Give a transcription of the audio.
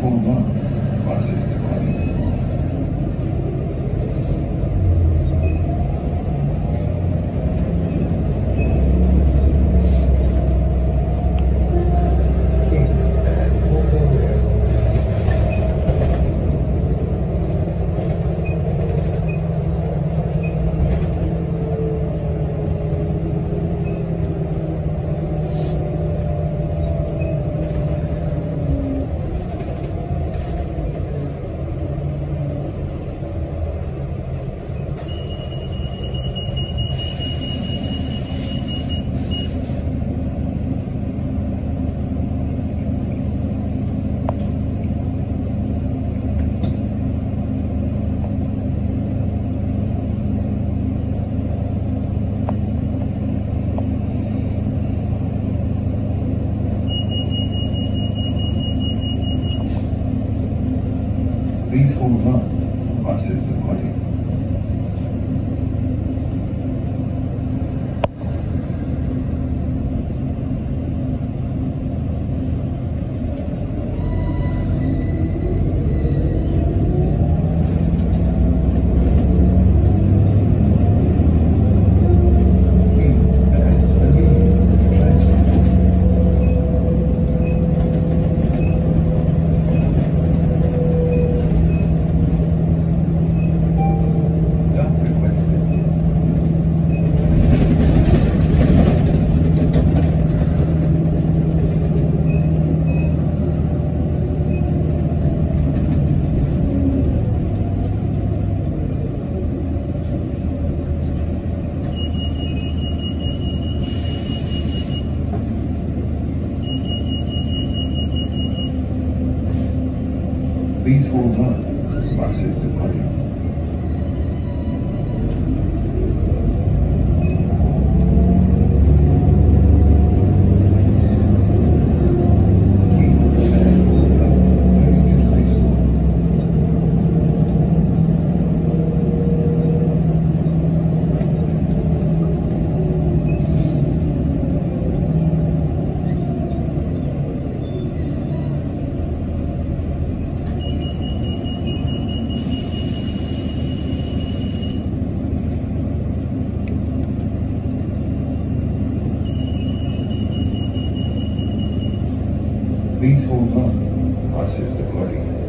方が Please hold on. Process departing.